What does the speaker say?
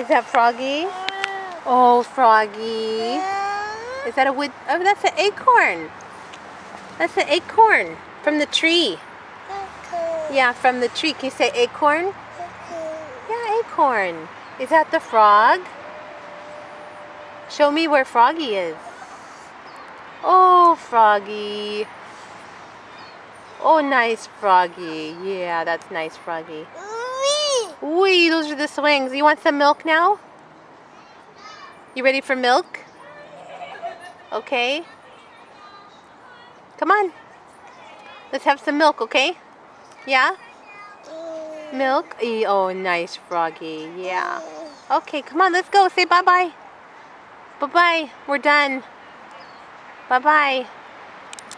Is that Froggy? Oh, Froggy. Is that a wood? Oh, that's an acorn. That's an acorn from the tree. Yeah, from the tree. Can you say acorn? Yeah, acorn. Is that the frog? Show me where Froggy is. Oh, Froggy. Oh, nice Froggy. Yeah, that's nice Froggy. Wee, those are the swings. You want some milk now? You ready for milk? Okay. Come on. Let's have some milk, okay? Yeah? Milk? Oh, nice Froggy. Yeah. Okay, come on, let's go. Say bye-bye. Bye-bye. We're done. Bye-bye.